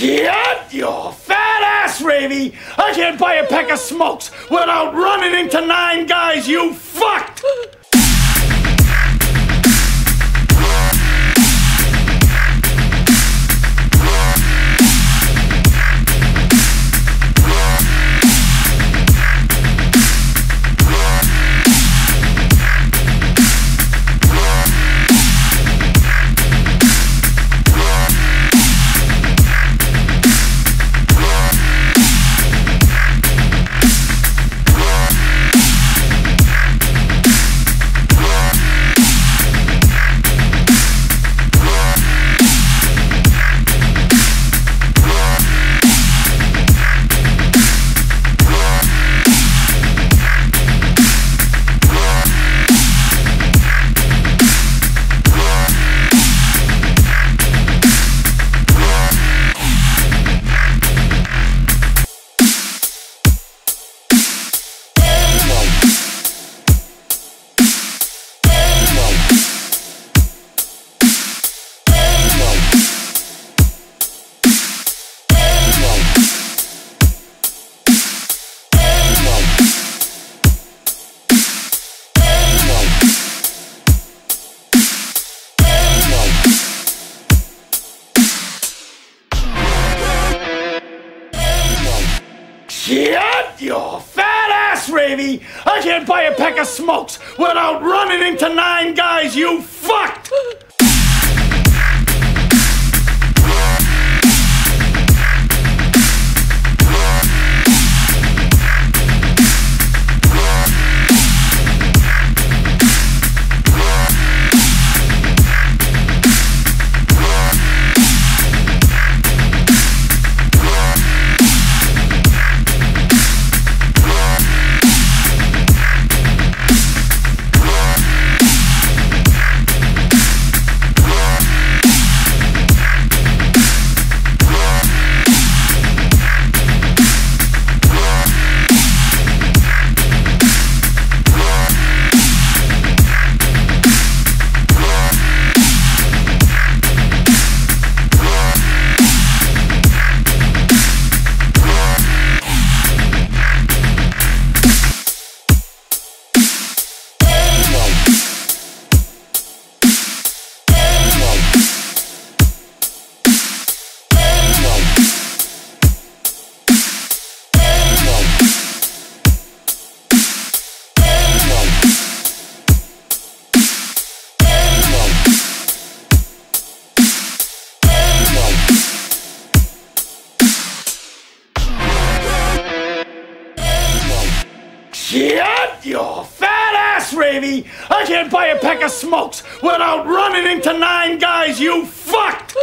Shut your fat ass, Ravy! I can't buy a pack of smokes without running into nine guys, you fucked! Shut your fat ass, Ravy! I can't buy a pack of smokes without running into nine guys, you fucked! Shut your fat ass, Ravy! I can't buy a pack of smokes without running into nine guys, you fucked!